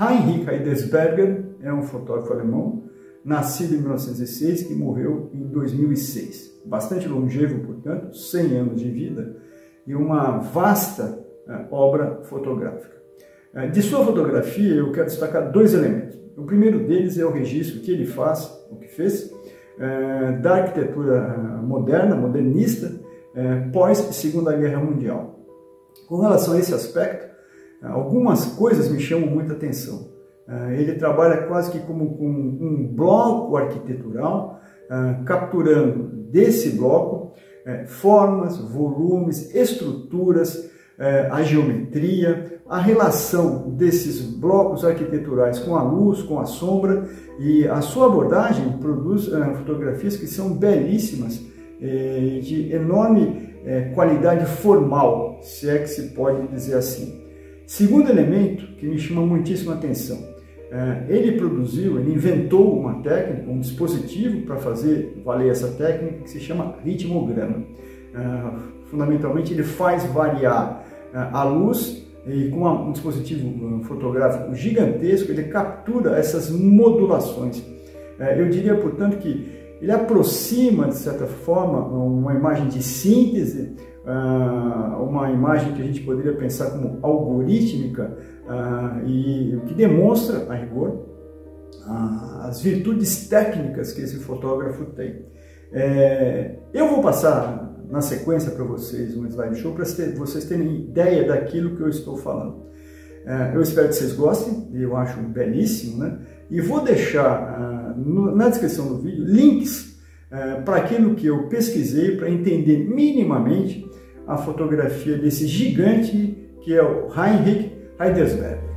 Heinrich Heidesberger é um fotógrafo alemão, nascido em 1906 e morreu em 2006. Bastante longevo, portanto, 100 anos de vida e uma vasta uh, obra fotográfica. Uh, de sua fotografia, eu quero destacar dois elementos. O primeiro deles é o registro que ele faz, o que fez, uh, da arquitetura moderna, modernista, pós Segunda Guerra Mundial. Com relação a esse aspecto, algumas coisas me chamam muita atenção. Ele trabalha quase que como um bloco arquitetural, capturando desse bloco formas, volumes, estruturas, a geometria, a relação desses blocos arquiteturais com a luz, com a sombra e a sua abordagem produz fotografias que são belíssimas, de enorme qualidade formal, se é que se pode dizer assim. Segundo elemento que me chama muitíssima atenção, é, ele produziu, ele inventou uma técnica, um dispositivo para fazer valer essa técnica que se chama ritmograma. É, fundamentalmente, ele faz variar é, a luz e com um dispositivo fotográfico gigantesco, ele captura essas modulações. Eu diria, portanto, que ele aproxima, de certa forma, uma imagem de síntese ah, uma imagem que a gente poderia pensar como algorítmica ah, e que demonstra, a rigor, as virtudes técnicas que esse fotógrafo tem. É, eu vou passar na sequência para vocês um slideshow para vocês terem ideia daquilo que eu estou falando. É, eu espero que vocês gostem, eu acho belíssimo, né? E vou deixar na descrição do vídeo links é, para aquilo que eu pesquisei para entender minimamente a fotografia desse gigante que é o Heinrich Heidesberg.